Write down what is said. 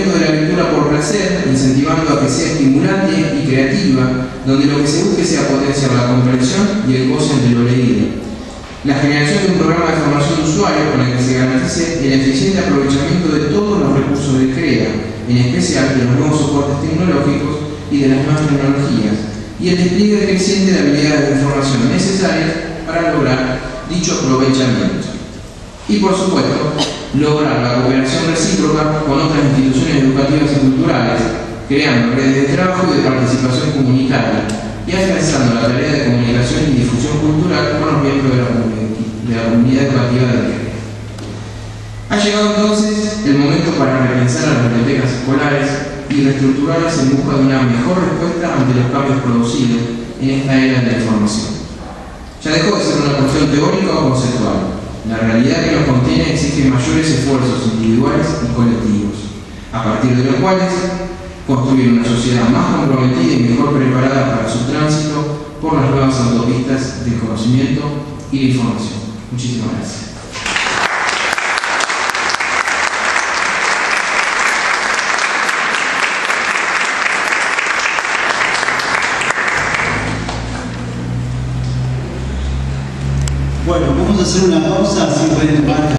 fomento de la lectura por placer, incentivando a que sea estimulante y creativa, donde lo que se busque sea potenciar la comprensión y el goce de lo leído. La generación de un programa de formación de usuarios con el que se garantice el eficiente aprovechamiento de todos los recursos de CREA, en especial de los nuevos soportes tecnológicos y de las nuevas tecnologías, y el despliegue creciente de habilidades de información necesarias para lograr dicho aprovechamiento. Y por supuesto, lograr la cooperación recíproca con otras instituciones educativas y culturales, creando redes de trabajo y de participación comunitaria, y afianzando la tarea de comunicación y difusión cultural con los miembros de la, comunidad educativa de Río. Ha llegado entonces el momento para repensar las bibliotecas escolares y reestructurarlas en busca de una mejor respuesta ante los cambios producidos en esta era de la información. Ya dejó de ser una cuestión teórica o conceptual. La realidad que nos contiene exige mayores esfuerzos individuales y colectivos, a partir de los cuales construir una sociedad más comprometida y mejor preparada para su tránsito por las nuevas autopistas del conocimiento y la información. Muchísimas gracias. Bueno, vamos a hacer una pausa, así pueden tomar